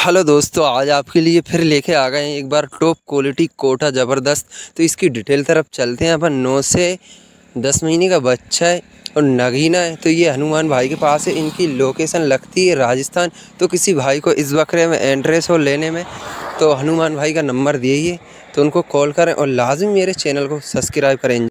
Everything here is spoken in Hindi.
हेलो दोस्तों, आज आपके लिए फिर लेके आ गए हैं एक बार टॉप क्वालिटी कोटा ज़बरदस्त। तो इसकी डिटेल तरफ़ चलते हैं। अपन नौ से दस महीने का बच्चा है और नगीना है। तो ये हनुमान भाई के पास है। इनकी लोकेशन लगती है राजस्थान। तो किसी भाई को इस बकरे में एंट्रेस हो लेने में तो हनुमान भाई का नंबर दिए तो उनको कॉल करें और लाजमी मेरे चैनल को सब्सक्राइब करें।